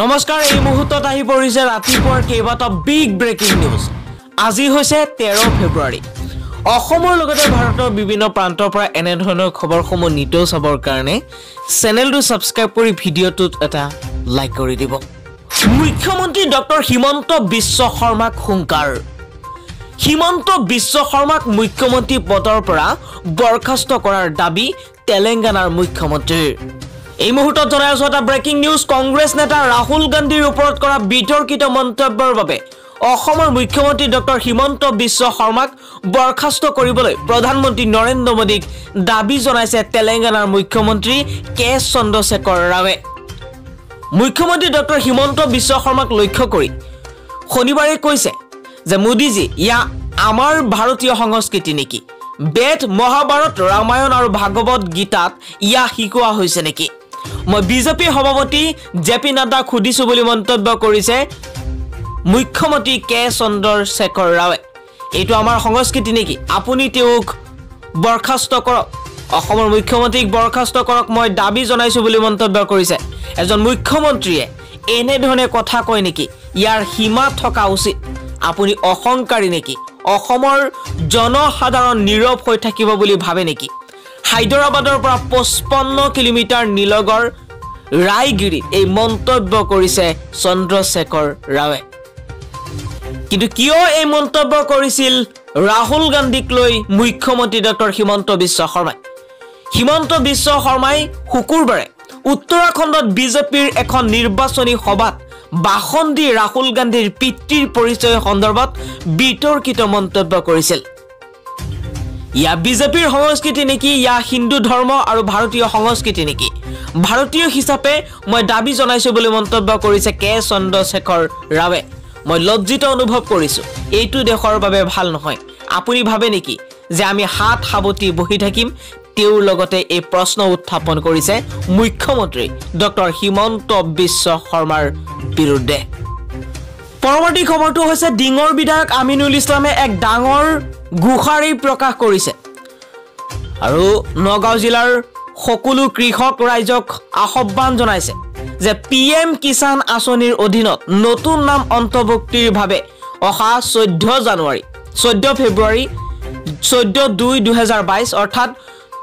নমস্কাৰ এই মুহূৰ্তত আহি পৰিছে ৰাতিপুৱাৰ কেইবাটাও বিগ ব্ৰেকিং নিউজ আজি হৈছে তেৰ ফেব্ৰুৱাৰী। অসমৰ লগতে ভাৰতৰ বিভিন্ন প্ৰান্তৰ পৰা এনেধৰণৰ খবৰসমূহ নিতৌ চাবৰ কাৰণে চেনেলটো ছাবস্ক্ৰাইব কৰি ভিডিঅ'টোত এটা লাইক কৰি দিব। মুখ্যমন্ত্ৰী ডক্টৰ হিমন্ত বিশ্ব শৰ্মাক হুংকাৰ। হিমন্ত বিশ্ব শৰ্মাক মুখ্যমন্ত্ৰী পদৰ পৰা বৰ্খাস্ত কৰাৰ দাবী তেলেংগানাৰ মুখ্যমন্ত্ৰীৰ। এই মুহূৰ্তত জনাই আছো এটা ব্ৰেকিং নিউজ কংগ্ৰেছ নেতা ৰাহুল গান্ধীৰ ওপৰত কৰা বিতৰ্কিত মন্তব্যৰ বাবে। অসমৰ মুখ্যমন্ত্ৰী ডক্টৰ হিমন্ত বিশ্ব শৰ্মাক বৰ্খাস্ত কৰিবলৈ প্ৰধানমন্ত্ৰী নৰেন্দ্ৰ মোদীক দাবী জনাইছে তেলেংগানাৰ মুখ্যমন্ত্ৰী কে চন্দ্ৰশেখৰ ৰাৱে। মুখ্যমন্ত্ৰী ডক্টৰ হিমন্ত বিশ্ব শৰ্মাক লক্ষ্য কৰি শনিবাৰে কৈছে যে মোদীজী ইয়া আমাৰ ভাৰতীয় সংস্কৃতি নেকি? বেদ মহাভাৰত ৰামায়ণ আৰু ভাগৱত গীতাত ইয়া শিকোৱা হৈছে নেকি? মই বিজেপিৰ সভাপতি জে পি নাড্ডাক সুধিছোঁ বুলি মন্তব্য কৰিছে মুখ্যমন্ত্ৰী কে চন্দ্ৰশেখৰ ৰাৱে এইটো আমাৰ সংস্কৃতি নেকি? আপুনি তেওঁক বৰ্খাস্ত কৰক। অসমৰ মুখ্যমন্ত্ৰীক বৰ্খাস্ত কৰক মই দাবী জনাইছোঁ বুলি মন্তব্য কৰিছে। এজন মুখ্যমন্ত্ৰীয়ে এনেধৰণে কথা কয় নেকি? ইয়াৰ সীমা থকা উচিত। আপুনি অহংকাৰী নেকি? অসমৰ জনসাধাৰণ নীৰৱ হৈ থাকিব বুলি ভাবে নেকি? হায়দৰাবাদৰ পৰা পঁচপন্ন কিলোমিটাৰ নিলগৰ ৰায়গিৰিত এই মন্তব্য কৰিছে চন্দ্ৰশেখৰ ৰাৱে। কিন্তু কিয় এই মন্তব্য কৰিছিল? ৰাহুল গান্ধীক লৈ মুখ্যমন্ত্ৰী ডক্টৰ হিমন্ত বিশ্ব শৰ্মাই। হিমন্ত বিশ্ব শৰ্মাই শুকুৰবাৰে উত্তৰাখণ্ডত বিজেপিৰ এখন নিৰ্বাচনী সভাত ভাষণ দি ৰাহুল গান্ধীৰ পিতৃৰ পৰিচয় সন্দৰ্ভত বিতৰ্কিত মন্তব্য কৰিছিল। ইয়া বিজেপিৰ সংস্কৃতি নেকি ইয়া হিন্দু ধৰ্ম আৰু ভাৰতীয় সংস্কৃতি নেকি? ভাৰতীয় হিচাপে মই দাবী জনাইছোঁ বুলি মন্তব্য কৰিছে কে চন্দ্ৰশেখৰ ৰাৱে। মই লজ্জিত অনুভৱ কৰিছোঁ। এইটো দেশৰ বাবে ভাল নহয়। আপুনি ভাবে নেকি যে আমি হাত সাৱটি বহি থাকিম? তেওঁৰ লগতে এই প্ৰশ্ন উত্থাপন কৰিছে মুখ্যমন্ত্ৰী ডক্টৰ হিমন্ত বিশ্ব শৰ্মাৰ বিৰুদ্ধে। পৰৱৰ্তী খবৰটো হৈছে ডিঙৰ বিধায়ক আমিনুল ইছলামে এক ডাঙৰ গোহাৰি প্ৰকাশ কৰিছে। আৰু নগাঁও জিলাৰ সকলো কৃষক ৰাইজক আহ্বান জনাইছে যে পি এম কিষাণ আঁচনিৰ অধীনত নতুন নাম অন্তৰ্ভুক্তিৰ বাবে অহা চৈধ্য জানুৱাৰী চৈধ্য ফেব্ৰুৱাৰী চৈধ্য দুই দুহেজাৰ বাইছ অৰ্থাৎ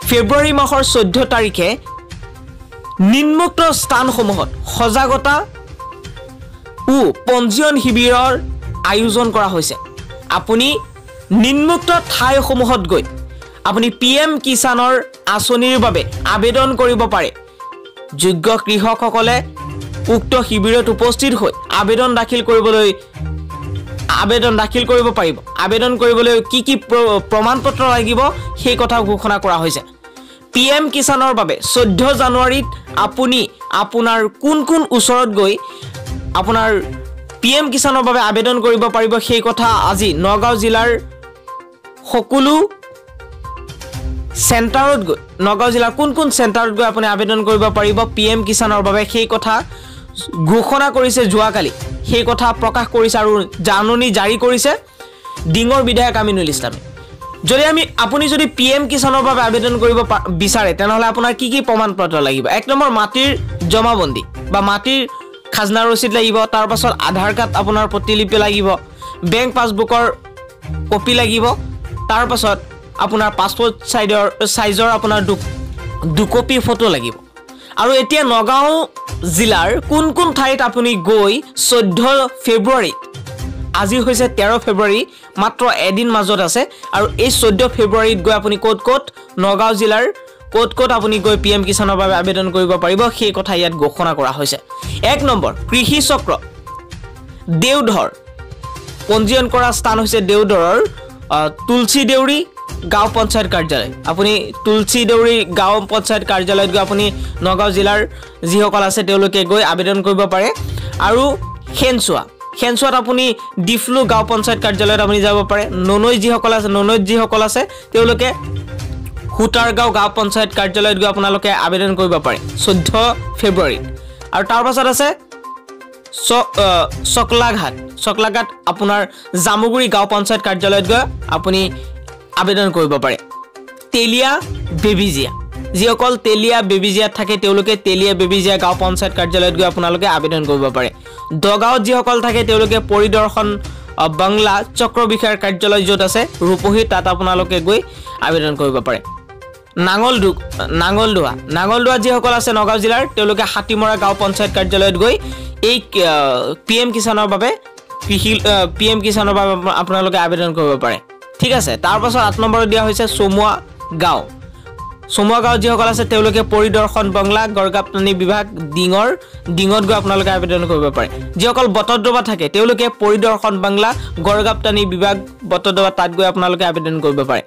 ফেব্ৰুৱাৰী মাহৰ চৈধ্য তাৰিখে নিম্নোক্ত স্থানসমূহত সজাগতা ও পঞ্জীয়ন শিবিৰৰ আয়োজন কৰা হৈছে। আপুনি নিম্নোক্ত ঠাইসমূহত গৈ আপুনি পি এম কিষাণৰ আঁচনিৰ বাবে আবেদন কৰিব পাৰে। যোগ্য কৃষকসকলে উক্ত শিবিৰত উপস্থিত হৈ আবেদন দাখিল কৰিবলৈ আবেদন দাখিল কৰিব পাৰিব। আবেদন কৰিবলৈ কি কি প্ৰ- প্ৰমাণ পত্ৰ লাগিব সেই কথা ঘোষণা কৰা হৈছে। পি এম কিষাণৰ বাবে চৈধ্য জানুৱাৰীত আপুনি আপোনাৰ কোন কোন ওচৰত গৈ আপোনাৰ পি এম কিষাণৰ বাবে আবেদন কৰিব পাৰিব সেই কথা আজি নগাঁও জিলাৰ সকলো চেণ্টাৰত গৈ নগাঁও জিলাৰ কোন কোন চেণ্টাৰত গৈ আপুনি আবেদন কৰিব পাৰিব পি এম কিষাণৰ বাবে সেই কথা ঘোষণা কৰিছে যোৱাকালি। সেই কথা প্ৰকাশ কৰিছে আৰু জাননী জাৰি কৰিছে ডিঙৰ বিধায়ক আমিনুল ইছলামে। যদি আমি আপুনি যদি পি এম কিষাণৰ বাবে আবেদন কৰিব বিচাৰে তেনেহ'লে আপোনাৰ কি কি প্ৰমাণ পত্ৰ লাগিব? এক নম্বৰ মাটিৰ জমাবন্দী বা মাটিৰ খাজনা ৰচিদ লাগিব তাৰ পাছত আধাৰ কাৰ্ড আপোনাৰ প্ৰতিলিপি লাগিব বেংক পাছবুকৰ কপি লাগিব তাৰ পাছত আপোনাৰ পাছপৰ্ট চাইডৰ চাইজৰ আপোনাৰ দু দুকপি ফটো লাগিব। আৰু এতিয়া নগাঁও জিলাৰ কোন কোন ঠাইত আপুনি গৈ চৈধ্য ফেব্ৰুৱাৰীত আজি হৈছে তেৰ ফেব্ৰুৱাৰী মাত্ৰ এদিন মাজত আছে আৰু এই চৈধ্য ফেব্ৰুৱাৰীত গৈ আপুনি ক'ত ক'ত নগাঁও জিলাৰ ক'ত ক'ত আপুনি গৈ পি এম কিষাণৰ বাবে আবেদন কৰিব পাৰিব সেই কথা ইয়াত ঘোষণা কৰা হৈছে। এক নম্বৰ কৃষি চক্ৰ দেওধৰ পঞ্জীয়ন কৰা স্থান হৈছে দেওধৰৰ তুলসী দেউৰী গাঁও পঞ্চায়ত কাৰ্যালয়। আপুনি তুলসী দেউৰী গাঁও পঞ্চায়ত কাৰ্যালয়ত গৈ আপুনি নগাঁও জিলাৰ যিসকল আছে তেওঁলোকে গৈ আবেদন কৰিব পাৰে। আৰু খেনচোৱা খেনচোৱাত আপুনি ডিফলু গাঁও পঞ্চায়ত কাৰ্যালয়ত আপুনি যাব পাৰে। ননৈ যিসকল আছে ননৈত যিসকল আছে তেওঁলোকে সূতাৰগাঁও গাঁও পঞ্চায়ত কাৰ্যালয়ত গৈ আপোনালোকে আবেদন কৰিব পাৰে চৈধ্য ফেব্ৰুৱাৰীত। আৰু তাৰ পাছত আছে চকলাঘাট। চকলাঘাট আপোনাৰ জামুগুৰি গাঁও পঞ্চায়ত কাৰ্যালয়ত গৈ আপুনি আবেদন কৰিব পাৰে। তেলীয়া বেবিজিয়া। যিসকল তেলীয়া বেবেজীয়াত থাকে তেওঁলোকে তেলীয়া বেবেজীয়া গাঁও পঞ্চায়ত কাৰ্যালয়ত গৈ আপোনালোকে আবেদন কৰিব পাৰে। দগাঁৱত যিসকল থাকে তেওঁলোকে পৰিদৰ্শন বাংলা চক্ৰ বিষয়াৰ কাৰ্যালয় য'ত আছে ৰূপহী তাত আপোনালোকে গৈ আবেদন কৰিব পাৰে। নাঙলদু নাঙলদোৱা নাঙলদোৱাত যিসকল আছে নগাঁও জিলাৰ তেওঁলোকে হাতীমৰা গাঁও পঞ্চায়ত কাৰ্যালয়ত গৈ এই পি এম কিষাণৰ বাবে কৃষি পি এম কিষাণৰ বাবে আপো- আপোনালোকে আবেদন কৰিব পাৰে। ঠিক আছে তাৰপাছত আঠ নম্বৰত দিয়া হৈছে চমুৱা গাঁও। চমুৱা গাঁৱত যিসকল আছে তেওঁলোকে পৰিদৰ্শন বংলা গড়গাপ্তানি বিভাগ ডিঙৰ ডিঙত গৈ আপোনালোকে আবেদন কৰিব পাৰে। যিসকল বটদ্ৰৱা থাকে তেওঁলোকে পৰিদৰ্শন বাংলা গড়গাপ্তানি বিভাগ বটদ্ৰৱা তাত গৈ আপোনালোকে আবেদন কৰিব পাৰে।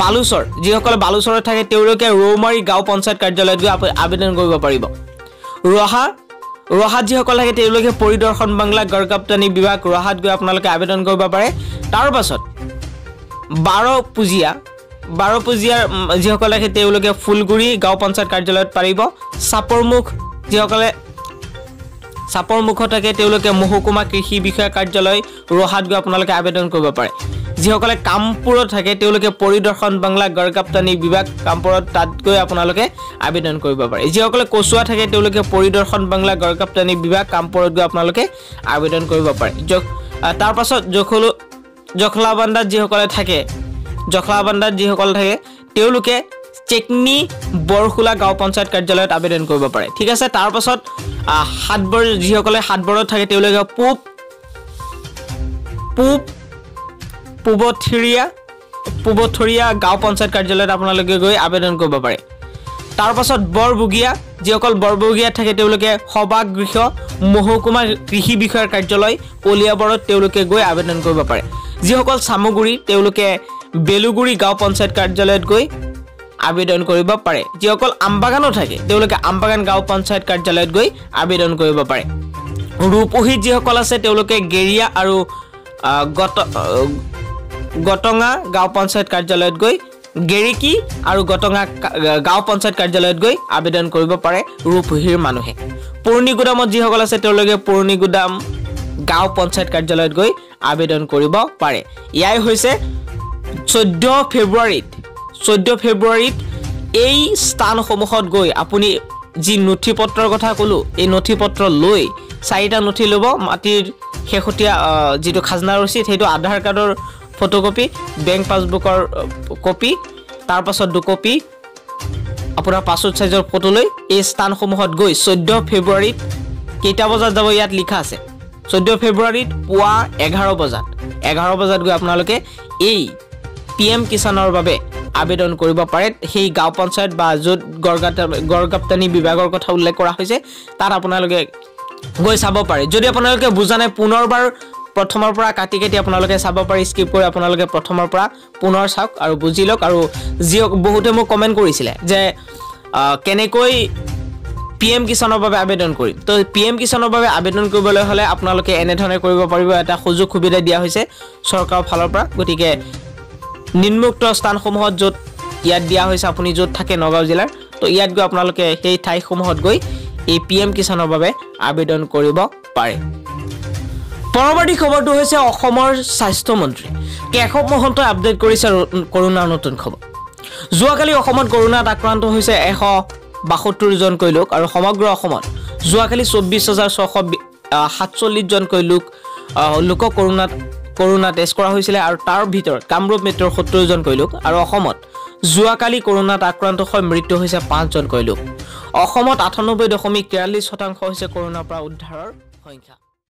বালুচৰ যিসকলে বালুচৰত থাকে তেওঁলোকে ৰৌমাৰী গাঁও পঞ্চায়ত কাৰ্যালয়ত গৈ আবে- আবেদন কৰিব পাৰিব। ৰহা ৰহাত যিসকল থাকে তেওঁলোকে পৰিদৰ্শন বাংলা গড়গাপ্তানি বিভাগ ৰহাত গৈ আপোনালোকে আবেদন কৰিব পাৰে। তাৰ পাছত বাৰ পুজীয়া বাৰ পুজীয়াৰ যিসকল থাকে তেওঁলোকে ফুলগুৰি গাঁও পঞ্চায়ত কাৰ্যালয়ত পাৰিব। চাপৰমুখ যিসকলে চাপৰ মুখত থাকে তেওঁলোকে মহকুমা কৃষি বিষয়া কাৰ্যালয় ৰহাত গৈ আপোনালোকে আবেদন কৰিব পাৰে। যিসকলে কামপুৰত থাকে তেওঁলোকে পৰিদৰ্শন বাংলা গড়কাপ্তানি বিভাগ কামপুৰত তাত গৈ আপোনালোকে আবেদন কৰিব পাৰে। যিসকলে কচুৱা থাকে তেওঁলোকে পৰিদৰ্শন বাংলা গড়কাপ্তানি বিভাগ কামপুৰত গৈ আপোনালোকে আবেদন কৰিব পাৰে। জ- আহ, তাৰ পাছত জখলো জখলাবান্দাত যিসকলে থাকে জখলাবান্দাত যিসকল থাকে তেওঁলোকে চেকনি বৰখোলা গাঁও পঞ্চায়ত কাৰ্যালয়ত আবেদন কৰিব পাৰে। ঠিক আছে তাৰপাছত সাতবৰ যিসকলে সাতবৰত থাকে তেওঁলোকে পূব পূব পূবথিৰীয়া পূবথৰীয়া গাঁও পঞ্চায়ত কাৰ্যালয়ত আপোনালোকে গৈ আবেদন কৰিব পাৰে। তাৰপাছত বৰবগীয়া যিসকল বৰবগীয়াত থাকে তেওঁলোকে সভাগৃহ মহকুমা কৃষি বিষয়াৰ কাৰ্যালয় কলিয়াবৰত তেওঁলোকে গৈ আবেদন কৰিব পাৰে। যিসকল চামগুৰি তেওঁলোকে বেলুগুৰি গাঁও পঞ্চায়ত কাৰ্যালয়ত গৈ আবেদন কৰিব পাৰে। যিসকল আমবাগানত থাকে তেওঁলোকে আমবাগান গাঁও পঞ্চায়ত কাৰ্যালয়ত গৈ আবেদন কৰিব পাৰে। ৰূপহীত যিসকল আছে তেওঁলোকে গেৰিয়া আৰু গত গটঙা গাঁও পঞ্চায়ত কাৰ্যালয়ত গৈ গেৰিকি আৰু গটঙা গাঁও পঞ্চায়ত কাৰ্যালয়ত গৈ আবেদন কৰিব পাৰে ৰূপহীৰ মানুহে। পুৰণি গুদামত যিসকল আছে তেওঁলোকে পুৰণি গুদাম গাঁও পঞ্চায়ত কাৰ্যালয়ত গৈ আবেদন কৰিব পাৰে। এয়াই হৈছে চৈধ্য ফেব্ৰুৱাৰীত চৈধ্য ফেব্ৰুৱাৰীত এই স্থানসমূহত গৈ আপুনি যি নথি পত্ৰৰ কথা ক'লোঁ এই নথি পত্ৰ লৈ চাৰিটা নথি ল'ব মাটিৰ শেহতীয়া যিটো খাজনা ৰচিদ সেইটো আধাৰ কাৰ্ডৰ ফটোকপি বেংক পাছবুকৰ কপি তাৰপাছত দুকপি। আপোনাৰ পাছপোৰ্ট চাইজৰ ফটো লৈ এই স্থানসমূহত গৈ চৈধ্য ফেব্ৰুৱাৰীত কেইটা বজাত যাব ইয়াত লিখা আছে? চৈধ্য ফেব্ৰুৱাৰীত পুৱা এঘাৰ বজাত। এঘাৰ বজাত গৈ আপোনালোকে এই পি এম কিষাণৰ বাবে আবেদন কৰিব পাৰে। সেই গাঁও পঞ্চায়ত বা য'ত গড়গাটা গড়গাপ্তানি বিভাগৰ কথা উল্লেখ কৰা হৈছে তাত আপোনালোকে গৈ চাব পাৰে। যদি আপোনালোকে বুজা নাই পুনৰবাৰ প্ৰথমৰ পৰা কাটি কাটি আপোনালোকে চাব পাৰে স্কিপ কৰি আপোনালোকে প্ৰথমৰ পৰা পুনৰ চাওক আৰু বুজি লওক। আৰু যি বহুতে মোক কমেণ্ট কৰিছিলে যে কেনেকৈ পি এম কিষাণৰ বাবে আবেদন কৰিম? তো পি এম কিষাণৰ বাবে আবেদন কৰিবলৈ হ'লে আপোনালোকে এনেধৰণে কৰিব পাৰিব এটা সুযোগ সুবিধা দিয়া হৈছে চৰকাৰৰ ফালৰ পৰা। গতিকে নিম্নোক্ত স্থানসমূহত য'ত ইয়াত দিয়া হৈছে আপুনি য'ত থাকে নগাঁও জিলাৰ তো ইয়াত গৈ আপোনালোকে সেই ঠাইসমূহত গৈ এই পি এম কিষাণৰ বাবে আবেদন কৰিব পাৰে। পৰৱৰ্তী খবৰটো হৈছে অসমৰ স্বাস্থ্যমন্ত্ৰী। কেশৱ মহন্তই আপডেট কৰিছে কৰোণাৰ নতুন খবৰ। যোৱাকালি অসমত কৰোণাত আক্ৰান্ত হৈছে এশ বাসত্তৰজনকৈ লোক আৰু সমগ্ৰ অসমত যোৱাকালি চৌব্বিছ হাজাৰ ছশ সাতচল্লিছজনকৈ লোক লোকক কৰোণাত কৰোণা টেষ্ট কৰা হৈছিলে আৰু তাৰ ভিতৰত কামৰূপ মেট্ৰৰ সত্তৰজনকৈ লোক আৰু অসমত যোৱাকালি কৰোণাত আক্ৰান্ত হৈ মৃত্যু হৈছে পাঁচজনকৈ লোক। অসমত আঠানব্বৈ দশমিক তিৰাল্লিছ শতাংশ হৈছে কৰোণাৰ পৰা উদ্ধাৰৰ সংখ্যা।